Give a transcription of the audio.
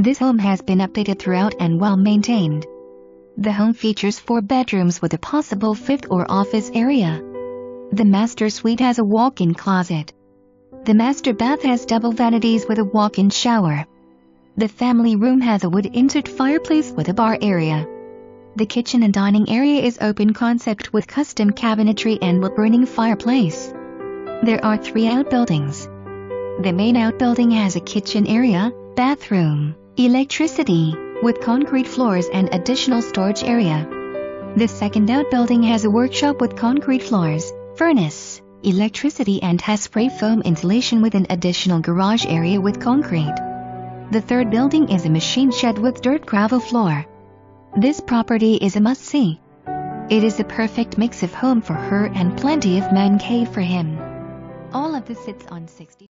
This home has been updated throughout and well maintained. The home features four bedrooms with a possible fifth or office area. The master suite has a walk-in closet. The master bath has double vanities with a walk-in shower. The family room has a wood insert fireplace with a bar area. The kitchen and dining area is open concept with custom cabinetry and wood-burning fireplace. There are three outbuildings. The main outbuilding has a kitchen area, bathroom, electricity, with concrete floors and additional storage area. The second outbuilding has a workshop with concrete floors, furnace, electricity and has spray foam insulation with an additional garage area with concrete. The third building is a machine shed with dirt gravel floor. This property is a must-see. It is a perfect mix of home for her and plenty of man cave for him. All of this sits on 60